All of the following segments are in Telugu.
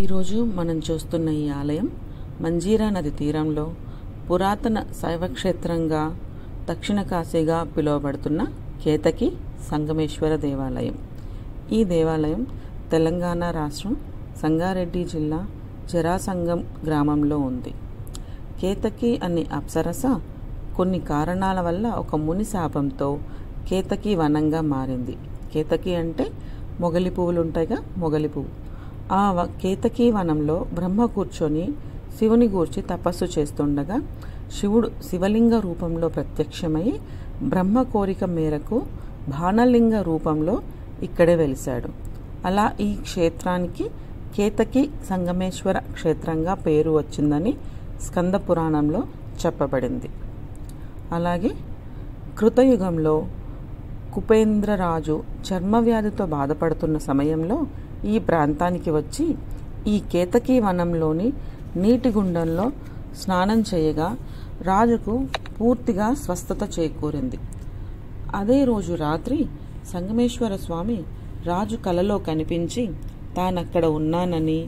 ఈరోజు మనం చూస్తున్న ఈ ఆలయం మంజీరా నది తీరంలో పురాతన శైవక్షేత్రంగా దక్షిణ కాశీగా పిలువబడుతున్న కేతకి సంగమేశ్వర దేవాలయం. ఈ దేవాలయం తెలంగాణ రాష్ట్రం సంగారెడ్డి జిల్లా జరాసంగం గ్రామంలో ఉంది. కేతకి అనే అప్సరస కొన్ని కారణాల వల్ల ఒక ముని శాపంతో కేతకి వనంగా మారింది. కేతకి అంటే మొగలి పువ్వులు ఉంటాయిగా మొగలి పువ్వు. ఆ వ- కేతకీ వనంలో బ్రహ్మ కూర్చొని శివుని గూర్చి తపస్సు చేస్తుండగా శివుడు శివలింగ రూపంలో ప్రత్యక్షమై బ్రహ్మ కోరిక మేరకు బాణలింగ రూపంలో ఇక్కడే వెలిశాడు. అలా ఈ క్షేత్రానికి కేతకి సంగమేశ్వర క్షేత్రంగా పేరు వచ్చిందని స్కంద పురాణంలో చెప్పబడింది. అలాగే కృతయుగంలో కుపేంద్రరాజు చర్మవ్యాధితో బాధపడుతున్న సమయంలో ఈ ప్రాంతానికి వచ్చి ఈ కేతకీ వనంలోని నీటి గుండంలో స్నానం చేయగా రాజుకు పూర్తిగా స్వస్థత చేకూరింది. అదే రోజు రాత్రి సంగమేశ్వర స్వామి రాజు కలలో కనిపించి తానక్కడ ఉన్నానని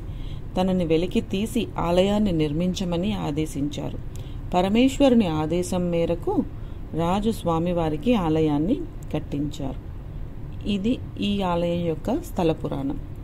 తనని వెలికి తీసి ఆలయాన్ని నిర్మించమని ఆదేశించారు. పరమేశ్వరుని ఆదేశం మేరకు రాజు స్వామివారికి ఆలయాన్ని కట్టించారు. ఇది ఈ ఆలయం యొక్క స్థల పురాణం.